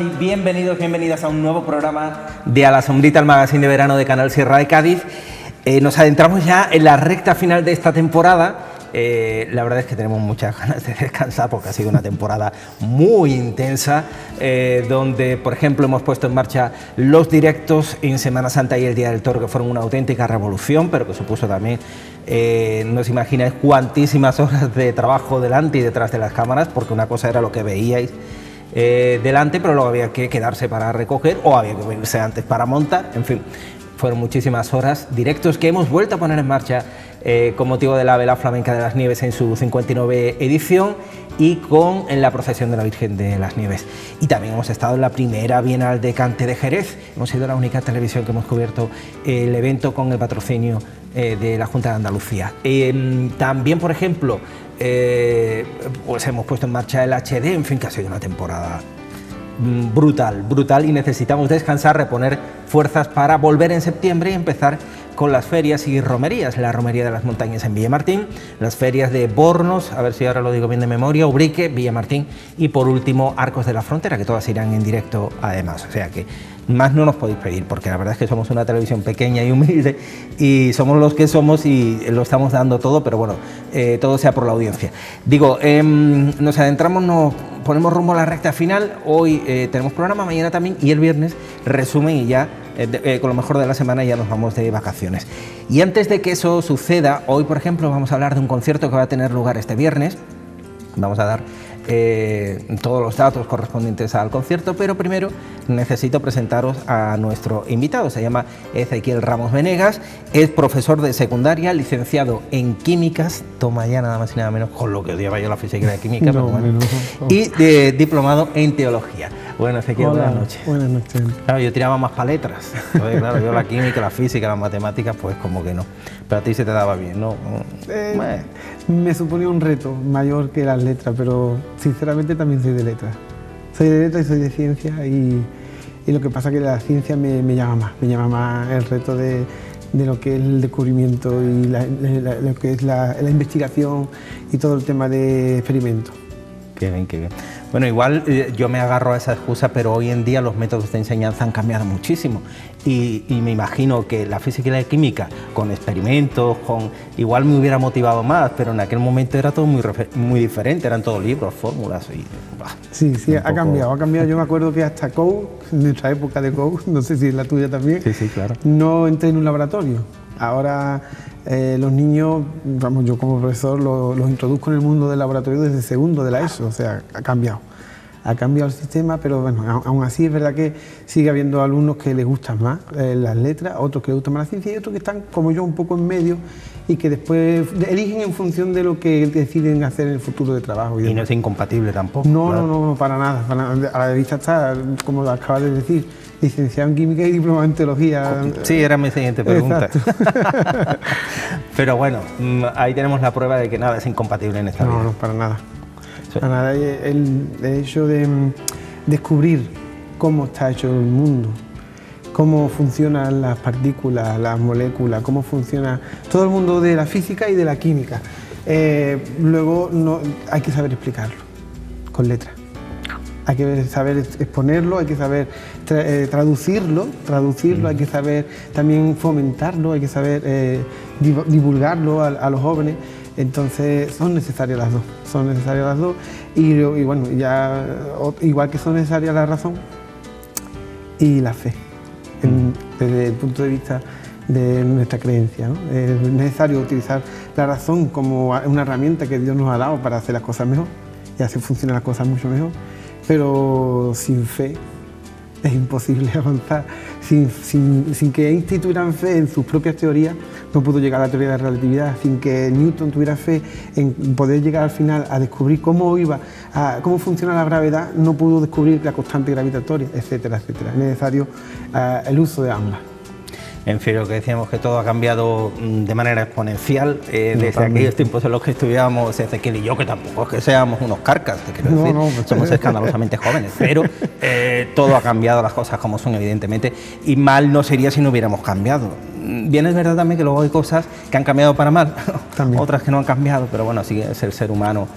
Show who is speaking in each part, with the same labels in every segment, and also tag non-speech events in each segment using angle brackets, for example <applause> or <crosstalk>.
Speaker 1: y bienvenidos, bienvenidas a un nuevo programa de A la Sombrita, el magazine de verano de Canal Sierra de Cádiz. Eh, nos adentramos ya en la recta final de esta temporada. Eh, la verdad es que tenemos muchas <laughs> ganas de descansar porque ha sido una temporada muy intensa, eh, donde, por ejemplo, hemos puesto en marcha los directos en Semana Santa y el Día del Toro, que fueron una auténtica revolución, pero que supuso también, no os imagináis cuantísimas <laughs> horas de trabajo delante y detrás de las cámaras, porque una cosa era lo que veíais eh, delante, pero luego había que quedarse para recoger o había que venirse antes para montar, en fin. Fueron muchísimas horas directos que hemos vuelto a poner en marcha eh, con motivo de la Vela Flamenca de las Nieves en su 59 edición y con la procesión de la Virgen de las Nieves. Y también hemos estado en la primera Bienal de Cante de Jerez. Hemos sido la única televisión que hemos cubierto el evento con el patrocinio eh, de la Junta de Andalucía. también, por ejemplo, eh, pues hemos puesto en marcha el HD, en fin, que ha sido una temporada mm, brutal, brutal y necesitamos descansar, reponer fuerzas para volver en septiembre y empezar con las ferias y romerías, la romería de las montañas en Villamartín, las ferias de Bornos, a ver si ahora lo digo bien de memoria, Ubrique, Villamartín y por último Arcos de la Frontera, que todas irán en directo además, o sea que más no nos podéis pedir, porque la verdad es que somos una televisión pequeña y humilde y somos los que somos y lo estamos dando todo, pero bueno, eh, todo sea por la audiencia. Digo, em, nos adentramos, nos ponemos rumbo a la recta final, hoy eh, tenemos programa, mañana también y el viernes resumen y ya eh, con lo mejor de la semana ya nos vamos de vacaciones. Y antes de que eso suceda, hoy por ejemplo vamos a hablar de un concierto que va a tener lugar este viernes. Vamos a dar eh, todos los datos correspondientes al concierto, pero primero necesito presentaros a nuestro invitado. Se llama Ezequiel Ramos Venegas, es profesor de secundaria, licenciado en químicas, toma ya nada más y nada menos, con lo que odiaba yo la física de química, <laughs> y diplomado en teología. Bueno, Ezequiel, buenas noches.
Speaker 2: Buenas noches.
Speaker 1: Claro, yo tiraba más para letras. claro, yo la química, la física, las matemáticas, pues como que no. Pero a ti se te daba bien, ¿no?
Speaker 2: Eh, me suponía un reto mayor que las letras, pero sinceramente también soy de letras. Soy de letras y soy de ciencia y, lo que pasa es que la ciencia me, llama más, me llama más el reto de, lo que es el descubrimiento y lo que es la, la investigación y todo el tema de experimentos.
Speaker 1: Qué bien, qué bien. Bueno, igual eh, yo me agarro a esa excusa, pero hoy en día los métodos de enseñanza han cambiado muchísimo y, me imagino que la física y la química, con experimentos, con igual me hubiera motivado más, pero en aquel momento era todo muy, muy diferente, eran todos libros, fórmulas y...
Speaker 2: sí, sí, ha cambiado, ha cambiado. Yo me acuerdo que hasta Code, en nuestra época de Code, <laughs> no sé si es la tuya también,
Speaker 1: sí, sí, claro.
Speaker 2: no entré en un laboratorio. Ahora eh, los niños, vamos, yo como profesor los, introduzco en el mundo del laboratorio desde segundo de la ESO, o sea, ha cambiado. Ha cambiado el sistema, pero bueno, aún así es verdad que sigue habiendo alumnos que les gustan más eh, las letras, otros que les gustan más la ciencia y otros que están, como yo, un poco en medio y que después eligen en función de lo que deciden hacer en el futuro de trabajo.
Speaker 1: Y, no es incompatible tampoco.
Speaker 2: No, no, no, para nada. A la vista está, como lo acabas de decir, licenciado en química y diplomado en teología.
Speaker 1: Sí, era mi siguiente pregunta. <laughs> Pero bueno, mm, ahí tenemos la prueba de que nada es incompatible en esta vida.
Speaker 2: No, no, para nada. Para nada. El, hecho de mm, descubrir cómo está hecho el mundo, cómo funcionan las partículas, las moléculas, cómo funciona todo el mundo de la física y de la química. Eh, luego no, hay que saber explicarlo con letras hay que saber exponerlo, hay que saber eh, traducirlo, traducirlo, hay que saber también fomentarlo, hay que saber eh, divulgarlo a, los jóvenes. Entonces son necesarias las dos, son necesarias las dos y, bueno, ya igual que son necesarias la razón y la fe, desde el punto de vista de nuestra creencia. Es necesario utilizar la razón como una herramienta que Dios nos ha dado para hacer las cosas mejor y hacer funcionar las cosas mucho mejor pero sin fe es imposible <laughs> avanzar. Sin, que Einstein tuviera fe en sus propias teorías, no pudo llegar a la teoría de la relatividad. Sin que Newton tuviera fe en poder llegar al final a descubrir cómo iba, cómo funciona la gravedad, no pudo descubrir la constante gravitatoria, etcétera, etcétera. Es necesario eh, el uso de ambas.
Speaker 1: En fin, lo que decíamos que todo ha cambiado mm, de manera exponencial eh, desde aquellos tiempos en los que estudiábamos Ezequiel y yo, que tampoco es que seamos unos carcas, te quiero decir, somos escandalosamente jóvenes, pero <laughs> eh, todo ha cambiado, las cosas como son, evidentemente, y mal no sería si no hubiéramos cambiado. Mm, bien es verdad también que luego hay cosas que han cambiado para mal, <laughs> otras que no han cambiado, pero bueno, así es el ser humano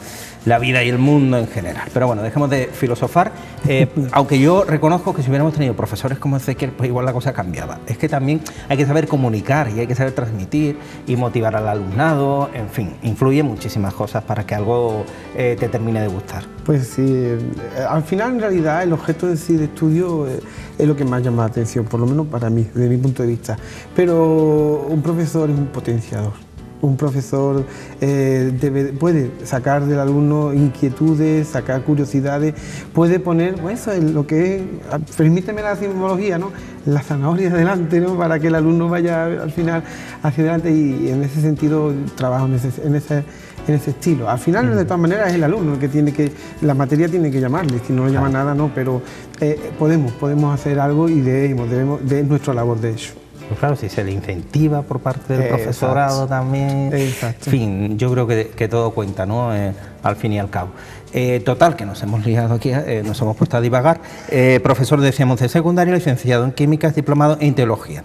Speaker 1: la vida y el mundo en general. Pero bueno, dejemos de filosofar, eh, <laughs> aunque yo reconozco que si hubiéramos tenido profesores como Ezequiel, pues igual la cosa cambiaba. Es que también hay que saber comunicar y hay que saber transmitir y motivar al alumnado, en fin, influye muchísimas cosas para que algo eh, te termine de gustar.
Speaker 2: Pues sí, eh, al final en realidad el objeto de, sí, de estudio es lo que más llama la atención, por lo menos para mí, desde mi punto de vista. Pero un profesor es un potenciador un profesor eh, puede sacar del alumno inquietudes, sacar curiosidades, puede poner, pues eso es lo que es, ah, permíteme la simbología, ¿no? la zanahoria <laughs> adelante, ¿no? para que el alumno vaya al final hacia adelante y, en ese sentido trabajo en ese, en ese, en ese estilo. Al final, de todas maneras, es el alumno el que tiene que, la materia tiene que llamarle, si no le llama nada, no, pero eh, podemos, podemos hacer algo y debemos, debemos, de nuestra labor de hecho.
Speaker 1: Pues claro, si se le incentiva por parte del profesorado también. Exacto. En fin, yo creo que, todo cuenta, ¿no? Eh, al fin y al cabo. Eh, total, que nos hemos liado aquí, eh, nos hemos puesto a divagar. profesor, decíamos, de secundaria, licenciado en químicas, diplomado en teología.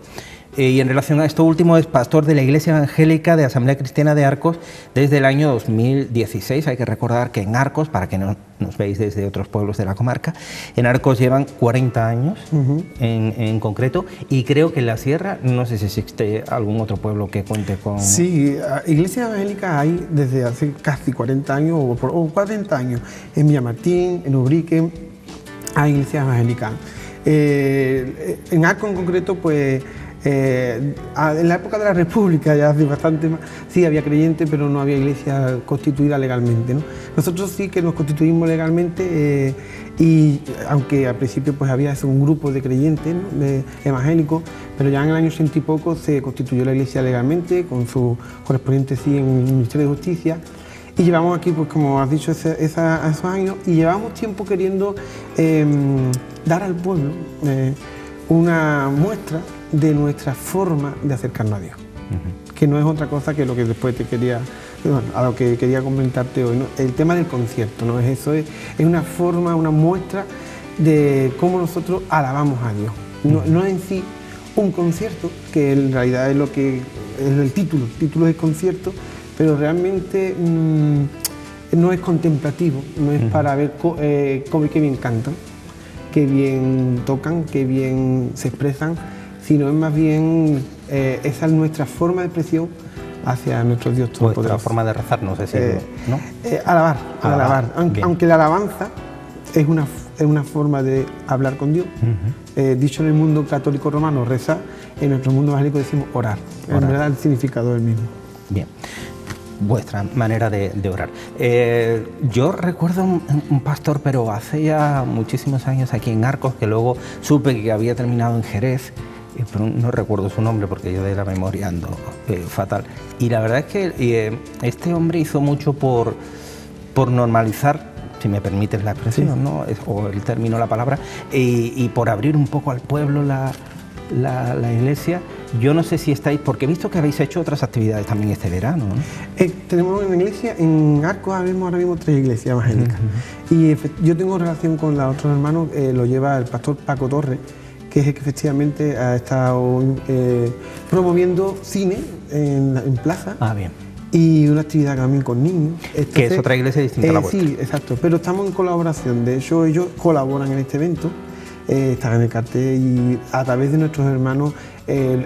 Speaker 1: Eh, y en relación a esto último es pastor de la Iglesia Evangélica de Asamblea Cristiana de Arcos desde el año 2016. Hay que recordar que en Arcos, para que no nos veis desde otros pueblos de la comarca, en Arcos llevan 40 años en, concreto y creo que en la sierra, no sé si existe algún otro pueblo que cuente con...
Speaker 2: Sí, Iglesia Evangélica hay desde hace casi 40 años o, 40 años en Villamartín, en Ubrique, hay Iglesia Evangélica. Eh, en Arcos en concreto, pues eh, en la época de la República, ya hace bastante más, sí había creyentes, pero no había iglesia constituida legalmente. Nosotros sí que nos constituimos legalmente eh, y aunque al principio pues había un grupo de creyentes evangélicos, pero ya en el año 80 y poco se constituyó la iglesia legalmente con su correspondiente sí en el Ministerio de Justicia. Y llevamos aquí, pues como has dicho, esos años y llevamos tiempo queriendo em, dar al pueblo eh, una muestra de nuestra forma de acercarnos a Dios, que no es otra cosa que lo que después te quería, a lo que quería comentarte hoy, el tema del concierto, ¿no? es eso, es, una forma, una muestra de cómo nosotros alabamos a Dios, no, no en sí un concierto, que en realidad es lo que es el título, el título es concierto, pero realmente mm, no es contemplativo, no es para ver eh, cómo y qué bien cantan, qué bien tocan, qué bien se expresan, sino es más bien eh, esa es nuestra forma de expresión hacia nuestro Dios
Speaker 1: Todopoderoso. Nuestra forma de rezar, no sé si... Eh,
Speaker 2: ¿no? Eh, alabar, alabar. Aunque, la alabanza es una, es una forma de hablar con Dios. dicho en el mundo católico romano, rezar, en nuestro mundo evangélico decimos orar. En verdad el significado es el mismo.
Speaker 1: Bien vuestra manera de, orar. yo recuerdo un, un, pastor, pero hace ya muchísimos años aquí en Arcos, que luego supe que había terminado en Jerez, no recuerdo su nombre porque yo de la memoria ando eh, fatal. Y la verdad es que eh, este hombre hizo mucho por, por normalizar, si me permites la expresión, ¿no? o el término, la palabra, y, por abrir un poco al pueblo la, la, iglesia. Yo no sé si estáis, porque he visto que habéis hecho otras actividades también este verano.
Speaker 2: Eh, tenemos una iglesia, en Arco habemos ahora mismo tres iglesias evangélicas. Y yo tengo relación con la otros hermanos, lo lleva el pastor Paco Torres que es el que efectivamente ha estado eh, promoviendo cine en, plaza.
Speaker 1: Ah, bien.
Speaker 2: Y una actividad también con niños.
Speaker 1: que es otra iglesia distinta a la eh,
Speaker 2: Sí, exacto. Pero estamos en colaboración. De hecho, ellos colaboran en este evento. Eh, están en el cartel y a través de nuestros hermanos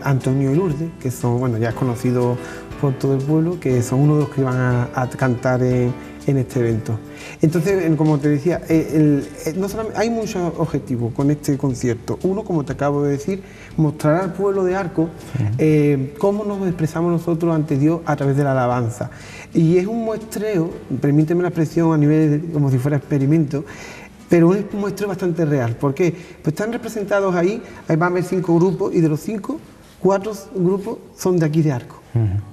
Speaker 2: Antonio y Lourdes, que son, bueno, ya conocidos por todo el pueblo, que son uno de los que van a, cantar en, este evento. Entonces, como te decía, eh, eh, no solamente, hay muchos objetivos con este concierto. Uno, como te acabo de decir, mostrar al pueblo de Arco eh, cómo nos expresamos nosotros ante Dios a través de la alabanza. Y es un muestreo, permíteme la expresión a nivel como si fuera experimento, pero es un muestreo bastante real. ¿Por qué? Pues están representados ahí, ahí van a haber cinco grupos y de los cinco, cuatro grupos son de aquí de Arco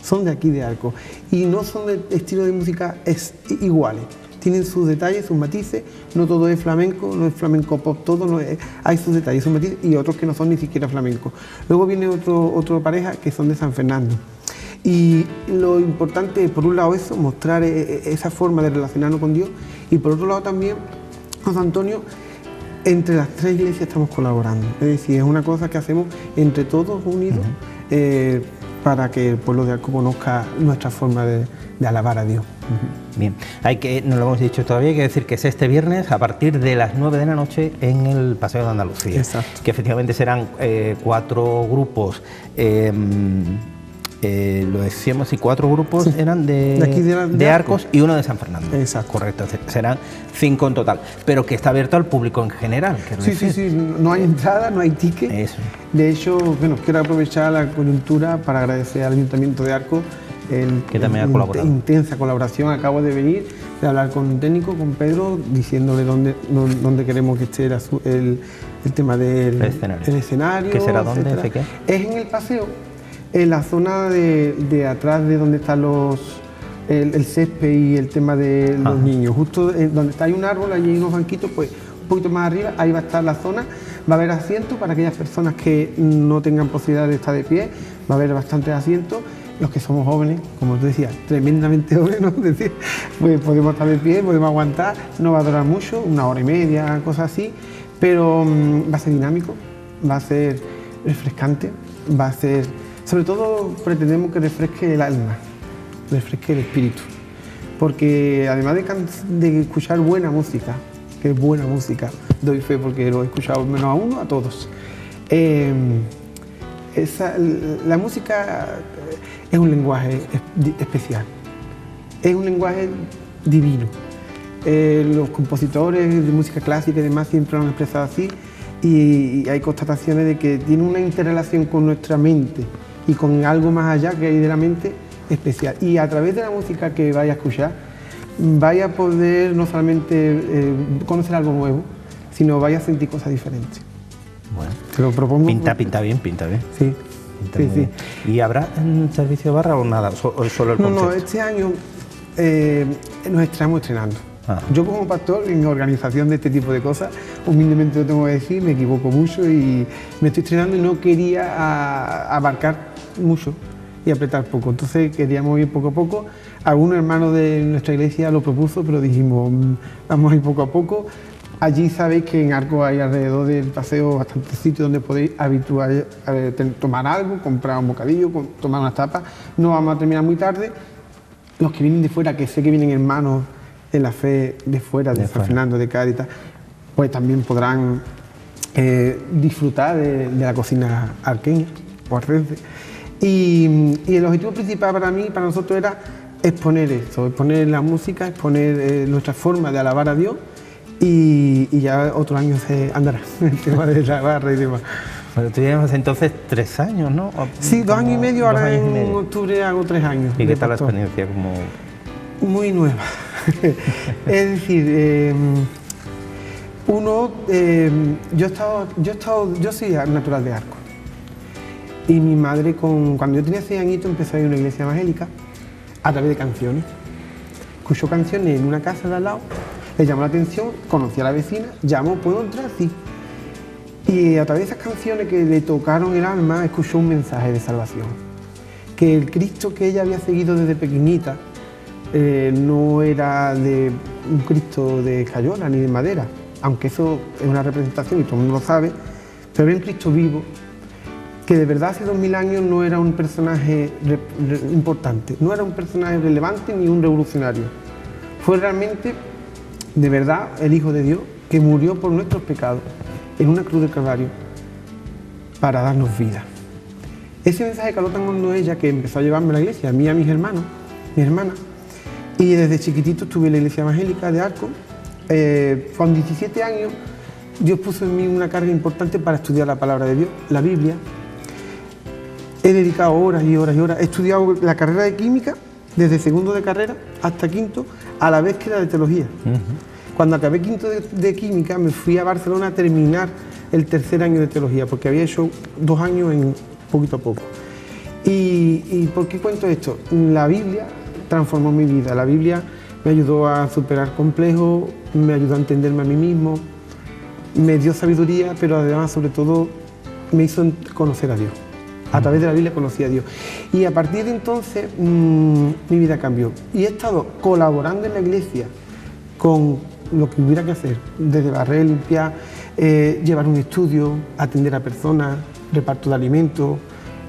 Speaker 2: son de aquí de Arco y no son de estilo de música es, iguales. Tienen sus detalles, sus matices, no todo es flamenco, no es flamenco pop, todo no es, hay sus detalles, sus matices y otros que no son ni siquiera flamenco. Luego viene otro, otro pareja que son de San Fernando. Y lo importante por un lado, eso, mostrar e, e, esa forma de relacionarnos con Dios, y por otro lado también, José Antonio, entre las tres iglesias estamos colaborando. Es decir, es una cosa que hacemos entre todos unidos para que el pueblo de Arco conozca nuestra forma de, alabar a Dios.
Speaker 1: Bien, hay que, no lo hemos dicho todavía, hay que decir que es este viernes a partir de las 9 de la noche en el Paseo de Andalucía.
Speaker 2: Exacto.
Speaker 1: Que efectivamente serán eh, cuatro grupos. em, eh, lo decíamos y cuatro grupos
Speaker 2: Sí.
Speaker 1: eran de,
Speaker 2: De aquí de la- de
Speaker 1: de
Speaker 2: Arcos.
Speaker 1: Arcos y uno de San Fernando.
Speaker 2: Exacto.
Speaker 1: Correcto, se- serán cinco en total, pero que está abierto al público en general.
Speaker 2: Sí, sí,
Speaker 1: decir.
Speaker 2: sí, no hay entrada, no hay ticket.
Speaker 1: Eso.
Speaker 2: De hecho, bueno, quiero aprovechar la coyuntura para agradecer al Ayuntamiento de Arco el,
Speaker 1: Que también ha
Speaker 2: el-
Speaker 1: colaborado.
Speaker 2: intensa colaboración. Acabo de venir de hablar con un técnico, con Pedro, diciéndole dónde, dó- dónde queremos que esté el, el- el tema del
Speaker 1: El escenario.
Speaker 2: escenario,
Speaker 1: ¿Qué será dónde,
Speaker 2: etcétera. Es en el paseo, en la zona de, de atrás de donde están los el, el césped y el tema de los
Speaker 1: Ajá.
Speaker 2: niños. Justo en donde está hay un árbol, allí hay unos banquitos, pues un poquito más arriba, ahí va a estar la zona. Va a haber asientos para aquellas personas que no tengan posibilidad de estar de pie. Va a haber bastantes asientos. Los que somos jóvenes, como tú decías, tremendamente <laughs> jóvenes, ¿no? Decir, pues podemos estar de pie, podemos aguantar. No va a durar mucho, una hora y media, cosas así. Pero mm, va a ser dinámico, va a ser refrescante, va a ser... Sobre todo pretendemos que refresque el alma, refresque el espíritu. Porque además de, escuchar buena música, que es buena música, doy fe porque lo he escuchado menos a uno, a todos. eh, la música es un lenguaje especial, es un lenguaje divino. Eh, los compositores de música clásica y demás siempre lo han expresado así y, y hay constataciones de que tiene una interrelación con nuestra mente y con algo más allá que hay de la mente especial. Y a través de la música que vaya a escuchar, vaya a poder no solamente eh, conocer algo nuevo, sino vaya a sentir cosas diferentes.
Speaker 1: Bueno,
Speaker 2: Te lo propongo.
Speaker 1: pinta, pinta bien, pinta bien.
Speaker 2: Sí,
Speaker 1: Pinta
Speaker 2: sí, sí.
Speaker 1: ¿Y habrá un servicio de barra o nada? ¿O solo el
Speaker 2: No, este año eh, nos estamos estrenando.
Speaker 1: Ah.
Speaker 2: Yo como pastor en organización de este tipo de cosas, humildemente lo tengo que decir, me equivoco mucho y me estoy estrenando y no quería abarcar mucho y apretar poco. Entonces queríamos ir poco a poco. Algún hermano de nuestra iglesia lo propuso, pero dijimos, "Mm, vamos a ir poco a poco. Allí sabéis que en Arco hay alrededor del paseo bastantes sitios donde podéis habituar, tomar algo, comprar un bocadillo, tomar unas tapas. No vamos a terminar muy tarde. Los que vienen de fuera, que sé que vienen hermanos en la fe de fuera, de,
Speaker 1: De
Speaker 2: San
Speaker 1: fuera.
Speaker 2: Fernando, de Cádiz, pues también podrán eh, disfrutar de, de la cocina arqueña o arcense. Y, y el objetivo principal para mí, para nosotros, era exponer esto, exponer la música, exponer eh, nuestra forma de alabar a Dios y, y ya otro año se andará <laughs> el tema de la barra y demás.
Speaker 1: Bueno, tú llevas entonces tres años, ¿no? O-
Speaker 2: Sí, dos años y medio, ahora
Speaker 1: años
Speaker 2: en
Speaker 1: medio.
Speaker 2: octubre hago tres años.
Speaker 1: ¿Y qué tal la experiencia? Como...
Speaker 2: Muy nueva. <laughs> es decir, eh, uno, eh, yo he estado, yo he estado, yo soy natural de Arco. Y mi madre, con, cuando yo tenía seis añitos, empezó a ir a una iglesia evangélica a través de canciones. Escuchó canciones en una casa de al lado, le llamó la atención, conocí a la vecina, llamó, ¿puedo entrar? Sí. Y a través de esas canciones que le tocaron el alma, escuchó un mensaje de salvación. Que el Cristo que ella había seguido desde pequeñita eh, no era de un Cristo de cayola ni de madera, aunque eso es una representación y todo el mundo lo sabe, pero era un Cristo vivo, que de verdad hace dos mil años no era un personaje importante, no era un personaje relevante ni un revolucionario. Fue realmente, de verdad, el Hijo de Dios que murió por nuestros pecados en una cruz del Calvario para darnos vida. Ese mensaje caló tan hondo ella que empezó a llevarme a la iglesia, a mí y a mis hermanos, mis hermanas. Y desde chiquitito estuve en la iglesia evangélica de Arco. Eh, con 17 años, Dios puso en mí una carga importante para estudiar la palabra de Dios, la Biblia. He dedicado horas y horas y horas. He estudiado la carrera de química desde segundo de carrera hasta quinto, a la vez que la de teología. Cuando acabé quinto de, de química, me fui a Barcelona a terminar el tercer año de teología, porque había hecho dos años en poquito a poco. ¿Y, y por qué cuento esto? La Biblia transformó mi vida. La Biblia me ayudó a superar complejos, me ayudó a entenderme a mí mismo, me dio sabiduría, pero además, sobre todo, me hizo conocer a Dios. A través de la Biblia conocí a Dios. Y a partir de entonces mm, mi vida cambió. Y he estado colaborando en la iglesia con lo que hubiera que hacer, desde barrer, limpiar, eh, llevar un estudio, atender a personas, reparto de alimentos,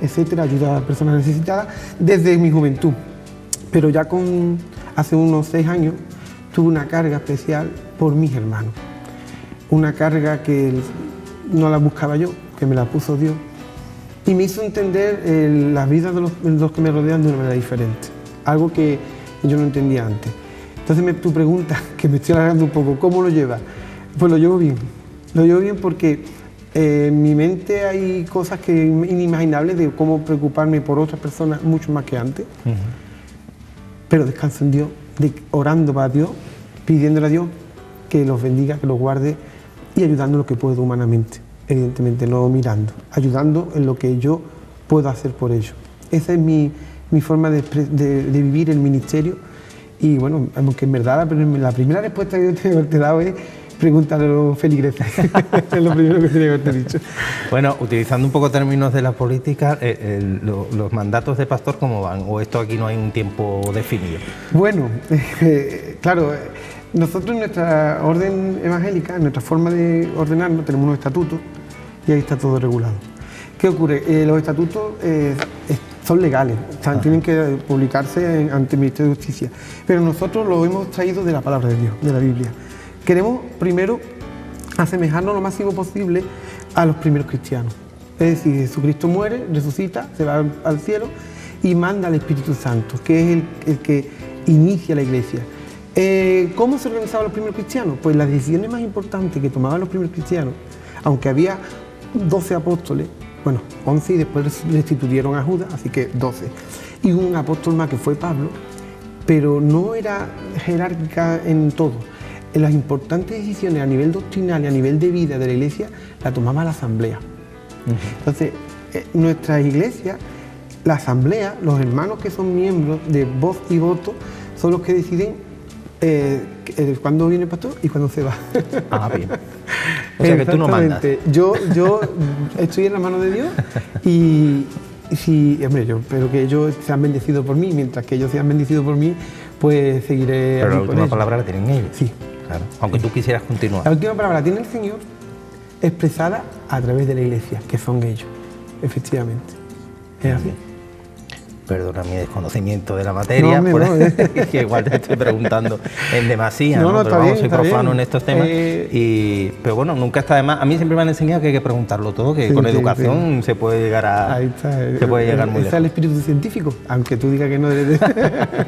Speaker 2: etcétera, ayudar a personas necesitadas, desde mi juventud. Pero ya con hace unos seis años tuve una carga especial por mis hermanos. Una carga que no la buscaba yo, que me la puso Dios. Y me hizo entender eh, las vidas de los, que me rodean de una manera diferente. Algo que yo no entendía antes. Entonces me, tu pregunta, <laughs> que me estoy alargando un poco, ¿cómo lo llevas? Pues lo llevo bien. Lo llevo bien porque eh, en mi mente hay cosas que inimaginables de cómo preocuparme por otras personas mucho más que antes. Pero descanso en Dios, orando para Dios, pidiéndole a Dios que los bendiga, que los guarde y ayudando lo que puedo humanamente, evidentemente, no mirando, ayudando en lo que yo puedo hacer por ellos. Esa es mi, forma de, vivir el ministerio y bueno, aunque en verdad la, primera respuesta que yo te, he dado es pregúntale a los feligreses. <laughs> es lo primero que tenía que haberte dicho.
Speaker 1: Bueno, utilizando un poco términos de la política, eh, los mandatos de pastor, ¿cómo van? ¿O esto aquí no hay un tiempo definido?
Speaker 2: Bueno, <laughs> eh, claro, nosotros en nuestra orden evangélica, en nuestra forma de ordenarnos, tenemos unos estatutos y ahí está todo regulado. ¿Qué ocurre? Eh, los estatutos son legales, tienen que publicarse ante el Ministerio de Justicia, pero nosotros lo hemos traído de la palabra de Dios, de la Biblia. Queremos primero asemejarnos lo máximo posible a los primeros cristianos. Es decir, Jesucristo muere, resucita, se va al cielo y manda al Espíritu Santo, que es el, que inicia la iglesia. Eh, ¿Cómo se organizaban los primeros cristianos? Pues las decisiones más importantes que tomaban los primeros cristianos, aunque había 12 apóstoles, bueno, 11 y después restituyeron a Judas, así que 12. Y un apóstol más que fue Pablo, pero no era jerárquica en todo las importantes decisiones a nivel doctrinal y a nivel de vida de la iglesia la tomaba la asamblea. Entonces, eh, nuestra iglesia, la asamblea, los hermanos que son miembros de voz y voto, son los que deciden eh, eh, cuándo viene el pastor y cuándo se va.
Speaker 1: Ah, bien. O sea que tú no mandas.
Speaker 2: Yo, yo estoy en la mano de Dios y, si, hombre, yo espero que ellos sean bendecidos por mí, mientras que ellos sean bendecidos por mí, pues seguiré.
Speaker 1: Pero la última palabra la tienen ellos.
Speaker 2: Sí
Speaker 1: aunque tú quisieras continuar.
Speaker 2: La última palabra tiene el Señor expresada a través de la iglesia, que son ellos, efectivamente. Es así.
Speaker 1: Perdona mi desconocimiento de la materia, eh. <laughs> que igual te estoy preguntando en demasía, no, no, pero vamos, soy profano en estos temas. Eh, y, pero bueno, nunca está de más. A mí siempre me han enseñado que hay que preguntarlo todo, que con educación se puede llegar a. Ahí está. Se puede llegar muy
Speaker 2: lejos. el espíritu científico, aunque tú digas que no debes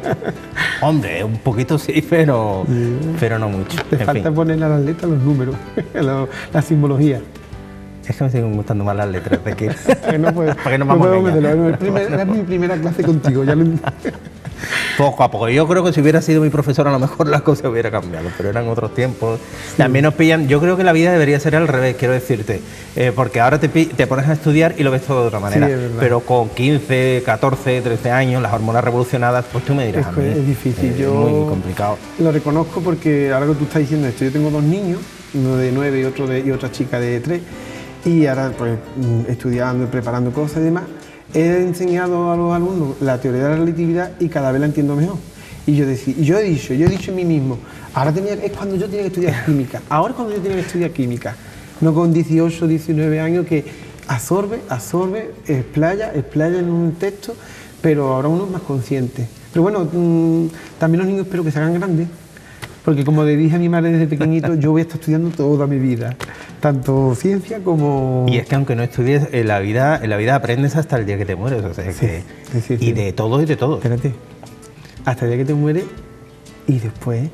Speaker 2: <laughs>
Speaker 1: Hombre, un poquito sí, pero, pero no mucho.
Speaker 2: Te falta poner a las letras los números, <laughs> la simbología.
Speaker 1: Es que me siguen gustando más las letras de que. <laughs>
Speaker 2: no puedo, <laughs> ¿Para que no, vamos Es mi <laughs> primera clase contigo, ya lo
Speaker 1: Poco a poco. Yo creo que si hubiera sido mi profesor, a lo mejor las cosas hubiera cambiado, pero eran otros tiempos. También nos pillan. Yo creo que la vida debería ser al revés, quiero decirte. Eh, porque ahora te, te, pones a estudiar y lo ves todo de otra manera. pero con 15, 14, 13 años, las hormonas revolucionadas, pues tú me dirás.
Speaker 2: Es, es difícil. yo
Speaker 1: muy complicado.
Speaker 2: Lo reconozco porque ahora que tú estás diciendo esto, yo tengo dos niños, uno de 9 y, otro de, y otra chica de 3, y ahora pues mm, estudiando y preparando cosas y demás he enseñado a los alumnos la teoría de la relatividad y cada vez la entiendo mejor. Y yo, decía, yo he dicho, yo he dicho en mí mismo, ahora tenía, es cuando yo tenía que estudiar <laughs> química, ahora es cuando yo tenía que estudiar química, no con 18, 19 años que absorbe, absorbe, explaya, explaya en un texto, pero ahora uno es más consciente. Pero bueno, mm, también los niños espero que se hagan grandes, porque como le dije a mi madre desde pequeñito, yo voy a estar estudiando toda mi vida tanto ciencia como...
Speaker 1: Y es que aunque no estudies, en la vida, en la vida aprendes hasta el día que te mueres, o sea, y de todo y de todo.
Speaker 2: Espérate, hasta el día que te mueres y después...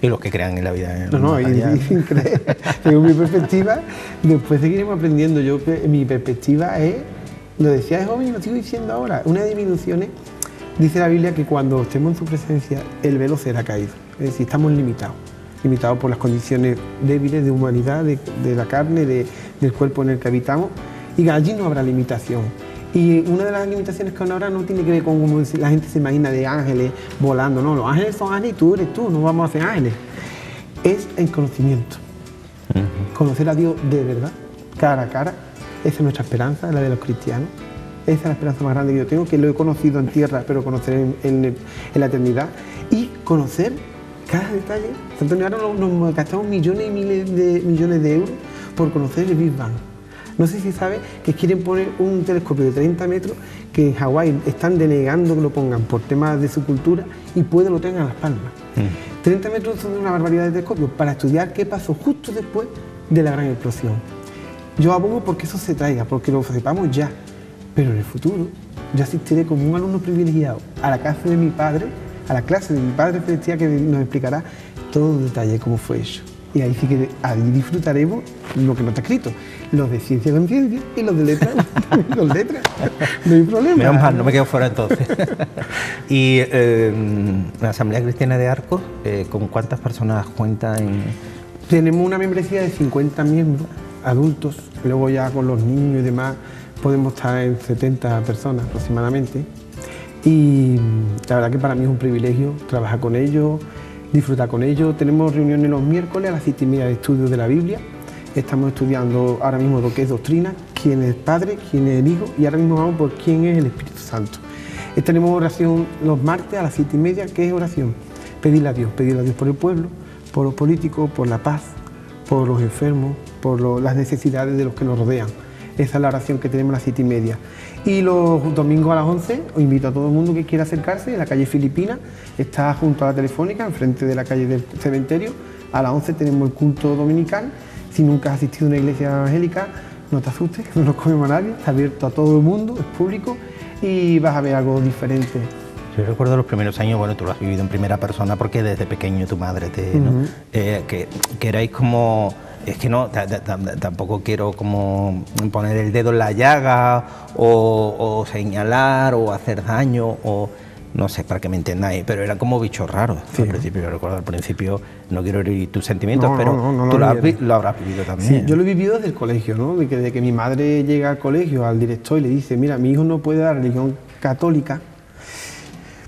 Speaker 1: Y los que crean en la vida.
Speaker 2: No, no, y, según <laughs> mi perspectiva, después seguiremos aprendiendo. Yo, mi perspectiva es, lo decía de joven y lo sigo diciendo ahora, una disminución dice la Biblia que cuando estemos en su presencia, el velo será caído. Es decir, estamos limitados limitado por las condiciones débiles de humanidad, de, la carne, del cuerpo en el que habitamos, y allí no habrá limitación. Y una de las limitaciones que habrá no tiene que ver con cómo la gente se imagina de ángeles volando, no, los ángeles son ángeles y tú eres tú, no vamos a ser ángeles. Es el conocimiento. Conocer a Dios de verdad, cara a cara, esa es nuestra esperanza, la de los cristianos. Esa es la esperanza más grande que yo tengo, que lo he conocido en tierra, pero conocer en, en la eternidad. Y conocer cada detalle. Antonio, ahora nos, gastamos millones y miles de millones de euros por conocer el Big Bang. No sé si sabe que quieren poner un telescopio de 30 metros que en Hawái están denegando que lo pongan por temas de su cultura y puede lo tengan a Las Palmas. 30 mm. metros son una barbaridad de telescopios para estudiar qué pasó justo después de la gran explosión. Yo abogo porque eso se traiga, porque lo sepamos ya, pero en el futuro yo asistiré como un alumno privilegiado a la clase de mi padre, a la clase de mi padre celestial que nos explicará todo el detalle cómo fue eso. Y ahí sí que ahí disfrutaremos lo que no está escrito, los de ciencia con ciencia y los de letras <laughs> con letras. No hay problema.
Speaker 1: no me quedo fuera entonces. <laughs> y eh, la Asamblea Cristiana de Arcos, eh, ¿con cuántas personas cuenta en...?
Speaker 2: Tenemos una membresía de 50 miembros adultos, luego ya con los niños y demás podemos estar en 70 personas aproximadamente. Y la verdad que para mí es un privilegio trabajar con ellos, disfrutar con ellos. Tenemos reuniones los miércoles a las 7 y media de estudios de la Biblia. Estamos estudiando ahora mismo lo que es doctrina, quién es Padre, quién es el Hijo y ahora mismo vamos por quién es el Espíritu Santo. Tenemos oración los martes a las 7 y media, ¿qué es oración? Pedirle a Dios, pedirle a Dios por el pueblo, por los políticos, por la paz, por los enfermos, por las necesidades de los que nos rodean. Esa es la oración que tenemos a las 7 y media. Y los domingos a las 11 os invito a todo el mundo que quiera acercarse en la calle Filipina, está junto a la Telefónica, enfrente de la calle del cementerio. A las 11 tenemos el culto dominical. Si nunca has asistido a una iglesia evangélica, no te asustes, <laughs> no nos comemos a nadie, está abierto a todo el mundo, es público y vas a ver algo diferente.
Speaker 1: Yo recuerdo los primeros años, bueno, tú lo has vivido en primera persona porque desde pequeño tu madre te, eh, que, que erais como es que no, tampoco quiero como poner el dedo en la llaga o, señalar o hacer daño o no sé, para que me entendáis, pero era como bicho raro al principio, yo recuerdo al principio, no quiero herir tus sentimientos, pero tú lo, habrás vivido también.
Speaker 2: yo lo he vivido desde el colegio, ¿no? De que, de que mi madre llega al colegio, al director y le dice, mira, mi hijo no puede dar religión católica,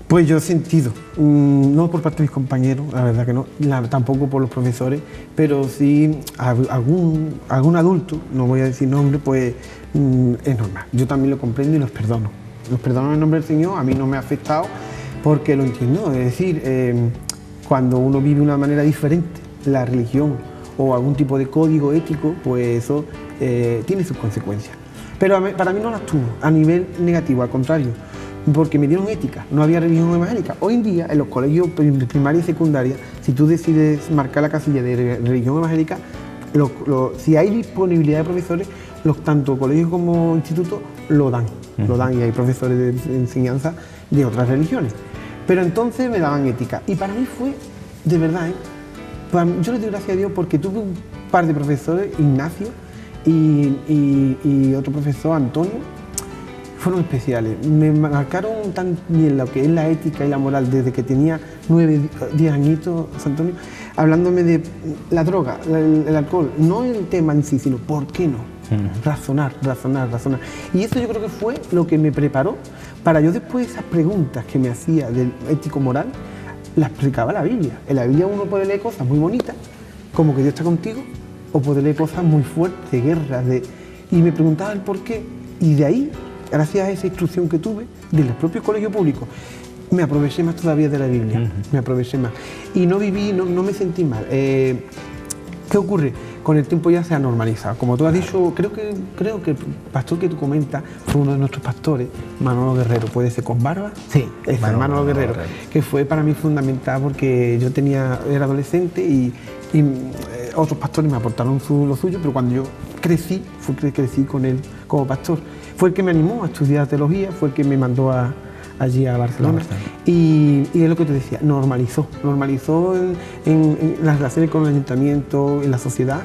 Speaker 2: pues yo he sentido, mm, no por parte de mis compañeros, la verdad que no, tampoco por los profesores, pero sí algún, algún adulto, no voy a decir nombre, pues mm, es normal. Yo también lo comprendo y los perdono. Los perdono en nombre del Señor, a mí no me ha afectado porque lo entiendo. Es decir, em, cuando uno vive de una manera diferente, la religión o algún tipo de código ético, pues eso eh, tiene sus consecuencias. Pero para mí no las tuvo a nivel negativo, al contrario porque me dieron ética, no había religión evangélica. Hoy en día, en los colegios primaria y secundaria, si tú decides marcar la casilla de religión evangélica, si hay disponibilidad de profesores, los, tanto colegios como institutos lo dan, lo dan y hay profesores de enseñanza de otras religiones. Pero entonces me daban ética y para mí fue, de verdad, ¿eh? yo le doy gracias a Dios porque tuve un par de profesores, Ignacio y otro profesor, Antonio, fueron especiales. Me marcaron tan bien lo que es la ética y la moral desde que tenía nueve, diez añitos, Antonio, hablándome de la droga, el, alcohol, no el tema en sí, sino por qué no. Razonar, razonar, razonar. Y eso yo creo que fue lo que me preparó para yo después esas preguntas que me hacía del ético-moral, las explicaba la Biblia. En la Biblia uno puede leer cosas muy bonitas, como que Dios está contigo, o puede leer cosas muy fuertes, guerras, de... y me preguntaba el por qué. Y de ahí gracias a esa instrucción que tuve del propio colegio público, me aproveché más todavía de la Biblia, me aproveché más. Y no viví, no, me sentí mal. Eh, ¿Qué ocurre? Con el tiempo ya se ha normalizado. Como tú has dicho, creo que, creo que el pastor que tú comentas fue uno de nuestros pastores, Manolo Guerrero. ¿Puede ser con barba?
Speaker 1: Sí,
Speaker 2: es Manolo, Guerrero, que fue para mí fundamental porque yo tenía, era adolescente y, eh, otros pastores me aportaron lo suyo, pero cuando yo crecí, fue, crecí con él como pastor. Fue el que me animó a estudiar teología, fue el que me mandó allí a Barcelona. Y, es lo que te decía, normalizó, normalizó en, las relaciones con el ayuntamiento, en la sociedad,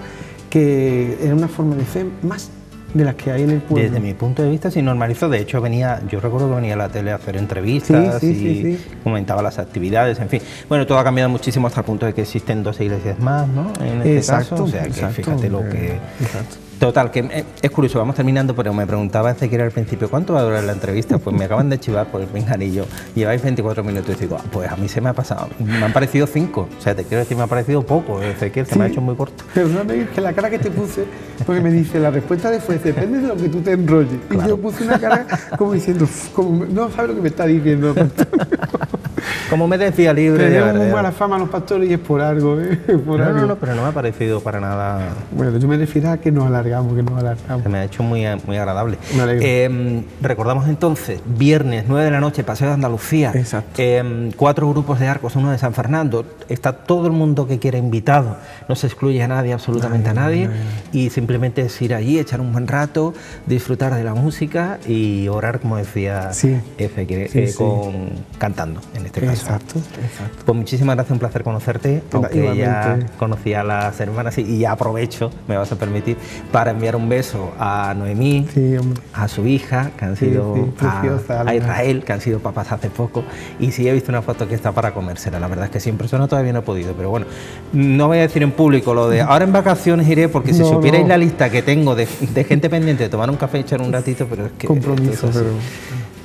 Speaker 2: que era una forma de fe más de las que hay en el pueblo.
Speaker 1: Desde mi punto de vista sí normalizó, de hecho venía, yo recuerdo que venía a la tele a hacer entrevistas y comentaba las actividades, en fin. Bueno, todo ha cambiado muchísimo hasta el punto de que existen dos iglesias más, ¿no? En este
Speaker 2: exacto,
Speaker 1: caso, o sea que fíjate lo que... Exacto. Total, que eh, es curioso, vamos terminando, pero me preguntaba Ezequiel al principio, ¿cuánto va a durar la entrevista? Pues me acaban de chivar por el pinganillo, lleváis 24 minutos y digo, ah, pues a mí se me ha pasado, me han parecido 5, o sea, te quiero decir, me ha parecido poco, Ezequiel, se me ha hecho muy corto.
Speaker 2: Pero no me que la cara que te puse, porque me dice, la respuesta de fue, depende de lo que tú te enrolles. Y yo puse una cara como diciendo, como, no sabe lo que me está diciendo. <laughs>
Speaker 1: como me decía libre.
Speaker 2: Tenemos muy mala fama los pastores y es por algo, ¿eh? <laughs> Por
Speaker 1: no,
Speaker 2: algo.
Speaker 1: no, no, pero no me ha parecido para nada.
Speaker 2: Bueno, yo me refiero a que nos alargamos, que nos alargamos.
Speaker 1: Se me ha hecho muy, muy agradable. Eh, recordamos entonces, viernes 9 de la noche, Paseo de Andalucía.
Speaker 2: Exacto.
Speaker 1: Eh, cuatro grupos de arcos, uno de San Fernando. Está todo el mundo que quiera invitado. No se excluye a nadie, absolutamente a nadie. Y simplemente es ir allí, echar un buen rato, disfrutar de la música y orar, como decía
Speaker 2: Sí.
Speaker 1: Efe, que-
Speaker 2: Sí,
Speaker 1: eh,
Speaker 2: sí.
Speaker 1: con, cantando, en este caso.
Speaker 2: Exacto, exacto.
Speaker 1: Pues muchísimas gracias, un placer conocerte, aunque ya conocía a las hermanas y, y aprovecho, me vas a permitir, para enviar un beso a Noemí,
Speaker 2: Sí,
Speaker 1: a su hija, que han sido
Speaker 2: sí,
Speaker 1: a-
Speaker 2: preciosa,
Speaker 1: a,
Speaker 2: Alma.
Speaker 1: Israel, que han sido papás hace poco, y sí he visto una foto que está para comérsela, la verdad es que sí, en persona todavía no he podido, pero bueno, no voy a decir en público lo de <laughs> ahora en vacaciones iré, porque si
Speaker 2: No,
Speaker 1: supierais
Speaker 2: no.
Speaker 1: la lista que tengo de, de gente pendiente de tomar un café y echar un ratito, pero es que...
Speaker 2: Compromiso, pero,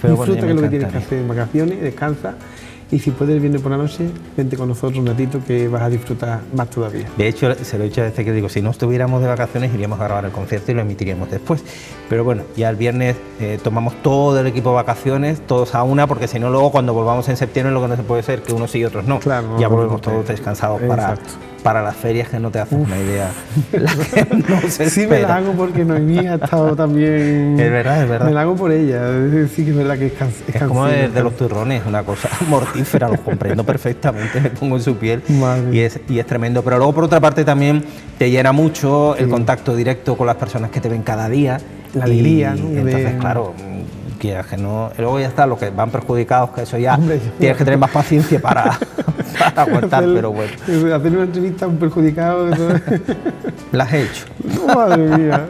Speaker 1: Pero
Speaker 2: disfruta que lo que tienes que hacer en vacaciones, descansa y si puedes el viernes por la noche, vente con nosotros un ratito que vas a disfrutar más todavía.
Speaker 1: De hecho, se lo he dicho a veces que digo, si no estuviéramos de vacaciones iríamos a grabar el concierto y lo emitiríamos después. Pero bueno, ya el viernes eh, tomamos todo el equipo de vacaciones, todos a una, porque si no luego cuando volvamos en septiembre lo que no se puede ser que unos sí y otros no.
Speaker 2: Claro,
Speaker 1: ya volvemos
Speaker 2: no,
Speaker 1: todos descansados para,
Speaker 2: exacto.
Speaker 1: para las ferias que no te haces una idea. <laughs> La que nos
Speaker 2: Sí me la hago porque Noemí ha estado también... <laughs>
Speaker 1: Es verdad, es verdad.
Speaker 2: Me la hago por ella, sí que es verdad que es, can- es
Speaker 1: Es como de, de los turrones, una cosa <laughs> mortífera, lo comprendo perfectamente, me pongo en su piel
Speaker 2: Madre.
Speaker 1: y es, y es tremendo. Pero luego, por otra parte, también te llena mucho el contacto directo con las personas que te ven cada día.
Speaker 2: La
Speaker 1: y
Speaker 2: alegría, ¿no?
Speaker 1: Entonces, claro, quieras que no. y Luego ya está, los que van perjudicados, que eso ya
Speaker 2: Hombre,
Speaker 1: tienes que tener más paciencia para, <laughs> para aguantar,
Speaker 2: Hacer-
Speaker 1: pero bueno, <laughs>
Speaker 2: Hacer una entrevista a un perjudicado... <laughs>
Speaker 1: las he hecho.
Speaker 2: Madre mía,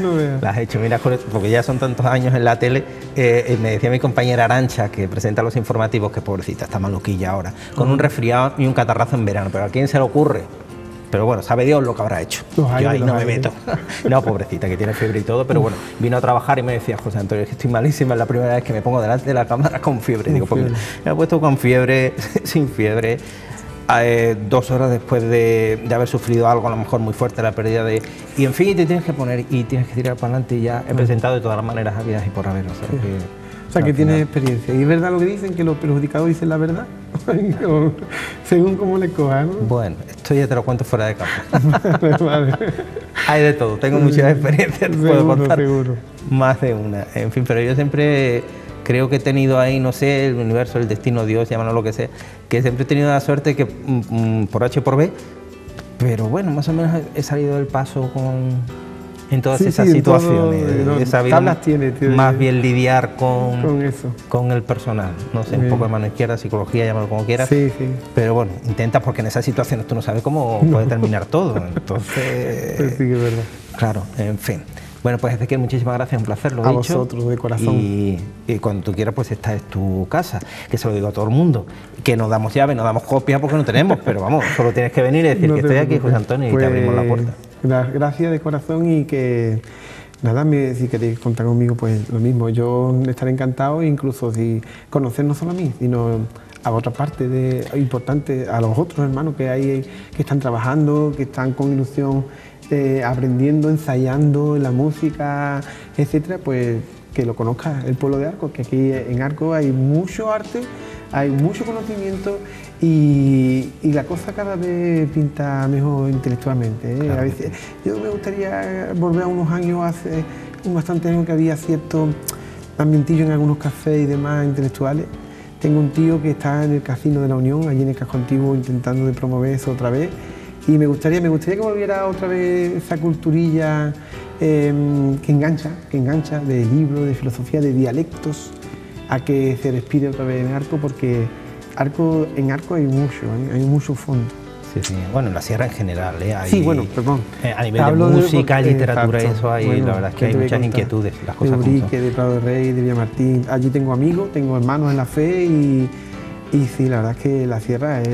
Speaker 2: no veas.
Speaker 1: Las he hecho, mira, porque ya son tantos años en la tele. eh, me decía mi compañera Arancha, que presenta los informativos, que pobrecita, está maluquilla ahora, con un resfriado y un catarrazo en verano. Pero ¿a quién se le ocurre? Pero bueno, sabe Dios lo que habrá hecho.
Speaker 2: Los
Speaker 1: Yo ahí no me meto. <laughs> No, pobrecita, que tiene fiebre y todo, pero bueno, vino a trabajar y me decía, José Antonio, es que estoy malísima, es la primera vez que me pongo delante de la cámara con fiebre. Digo, pues me he puesto con fiebre, <laughs> sin fiebre, eh, dos horas después de, de haber sufrido algo a lo mejor muy fuerte, la pérdida de... Y en fin, y te tienes que poner y tienes que tirar para adelante y ya he presentado de todas las maneras habidas y por haber. O sea, que,
Speaker 2: O sea, que tienes experiencia. ¿Y es verdad lo que dicen? ¿Que los perjudicados dicen la verdad? <laughs> Según cómo les cojan, ¿no?
Speaker 1: Bueno, esto ya te lo cuento fuera de cámara. <laughs>
Speaker 2: Vale.
Speaker 1: Hay de todo, tengo muchas experiencias, te puedo contar
Speaker 2: seguro.
Speaker 1: más de una. En fin, pero yo siempre creo que he tenido ahí, no sé, el universo, el destino, Dios, llámalo lo que sea, que siempre he tenido la suerte que mm, mm, por H y por B, pero bueno, más o menos he salido del paso con en todas
Speaker 2: Sí,
Speaker 1: esas
Speaker 2: sí, en todo,
Speaker 1: situaciones.
Speaker 2: eh, tablas tiene, tiene.
Speaker 1: más bien lidiar con,
Speaker 2: Con eso.
Speaker 1: con el personal. No sé, un poco de mano izquierda, psicología, llámalo como quieras.
Speaker 2: Sí, sí.
Speaker 1: Pero bueno, intentas porque en esas situaciones tú no sabes cómo <laughs> puede terminar todo. <laughs>
Speaker 2: Pues
Speaker 1: Entonces,
Speaker 2: sí que es verdad.
Speaker 1: claro, en fin. Bueno, pues Ezequiel, muchísimas gracias, un placer, lo
Speaker 2: A
Speaker 1: he dicho.
Speaker 2: vosotros, de corazón.
Speaker 1: Y, y cuando tú quieras, pues esta es tu casa, que se lo digo a todo el mundo. Que nos damos llave, nos damos copia porque no tenemos, pero vamos, solo tienes que venir y decir <laughs>
Speaker 2: No
Speaker 1: que estoy aquí. José Antonio, y
Speaker 2: Pues,
Speaker 1: te abrimos la puerta.
Speaker 2: Gra- Gracias de corazón y que nada, si queréis contar conmigo, pues lo mismo. Yo estaré encantado, incluso si conocer no solo a mí, sino a otra parte de, importante, a los otros hermanos que hay que están trabajando, que están con ilusión eh, aprendiendo, ensayando en la música, etcétera, pues que lo conozca el pueblo de Arco, que aquí en Arco hay mucho arte, hay mucho conocimiento y, y la cosa cada vez pinta mejor intelectualmente. ¿eh? A veces, yo me gustaría volver a unos años, hace un bastante años que había cierto ambientillo en algunos cafés y demás intelectuales. Tengo un tío que está en el Casino de la Unión, allí en el casco antiguo, intentando de promover eso otra vez. Y me gustaría, me gustaría que volviera otra vez esa culturilla eh, que engancha, que engancha de libros, de filosofía, de dialectos, a que se respire otra vez en Arco, porque Arco, en Arco hay mucho, ¿eh? hay mucho fondo.
Speaker 1: Sí, sí. Bueno, en la sierra en general, ¿eh? Hay-
Speaker 2: Sí, bueno, perdón.
Speaker 1: eh, a nivel
Speaker 2: Hablo
Speaker 1: de
Speaker 2: de-
Speaker 1: música,
Speaker 2: porque-
Speaker 1: literatura
Speaker 2: exacto.
Speaker 1: eso, hay,
Speaker 2: Bueno,
Speaker 1: la verdad es que
Speaker 2: ¿qué
Speaker 1: hay muchas inquietudes, las
Speaker 2: de
Speaker 1: cosas son.
Speaker 2: Ubrique, de Prado de Rey, de Villamartín. Allí tengo amigos, tengo hermanos en la fe y, y sí, la verdad es que la sierra es,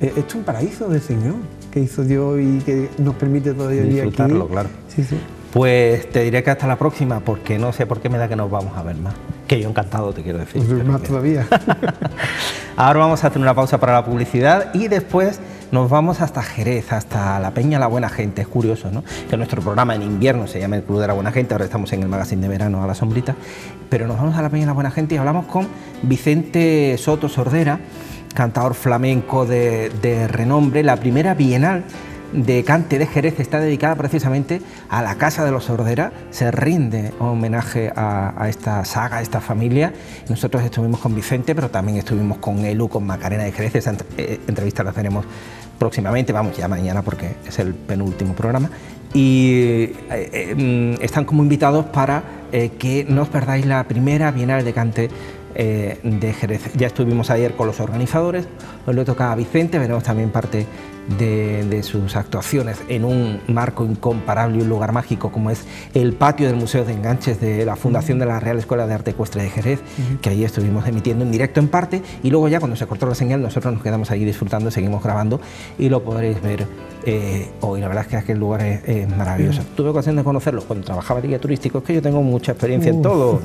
Speaker 2: es, es un paraíso del Señor que hizo Dios y que nos permite todavía vivir aquí.
Speaker 1: Disfrutarlo, claro.
Speaker 2: Sí, sí.
Speaker 1: Pues te diré que hasta la próxima, porque no sé por qué me da que nos vamos a ver más. Que yo encantado te quiero decir.
Speaker 2: Pues más todavía. <laughs>
Speaker 1: Ahora vamos a hacer una pausa para la publicidad y después nos vamos hasta Jerez, hasta la Peña La Buena Gente. Es curioso, ¿no? Que nuestro programa en invierno se llama el Club de la Buena Gente, ahora estamos en el magazine de verano a la sombrita, pero nos vamos a la Peña La Buena Gente y hablamos con Vicente Soto Sordera, cantador flamenco de, de renombre, la primera bienal de Cante de Jerez está dedicada precisamente a la Casa de los Sordera. Se rinde homenaje a, esta saga, a esta familia. Nosotros estuvimos con Vicente, pero también estuvimos con Elu, con Macarena de Jerez. Esa eh, entrevista la tenemos próximamente, vamos ya mañana porque es el penúltimo programa. Y eh, eh, mm, están como invitados para que no os perdáis la primera Bienal de Cante de Jerez. Ya estuvimos ayer con los organizadores, hoy le toca a Vicente, veremos también parte de, sus actuaciones en un marco incomparable y un lugar mágico como es el patio del Museo de Enganches de la Fundación de la Real Escuela de Arte Ecuestre de Jerez, que ahí estuvimos emitiendo en directo en parte y luego ya cuando se cortó la señal nosotros nos quedamos ahí disfrutando, seguimos grabando y lo podréis ver eh, hoy. La verdad es que aquel lugar es, maravilloso. Tuve ocasión de conocerlo cuando trabajaba de guía turístico, es que yo tengo mucha experiencia en todo.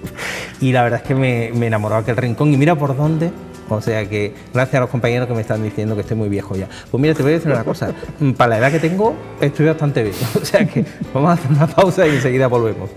Speaker 1: <laughs> y la verdad es que me, me enamoró aquel rincón y mira por dónde o sea que gracias a los compañeros que me están diciendo que estoy muy viejo ya. Pues mira, te voy a decir una cosa. Mm, para la edad que tengo, estoy bastante bien. <laughs> O sea que vamos a hacer una pausa y enseguida volvemos.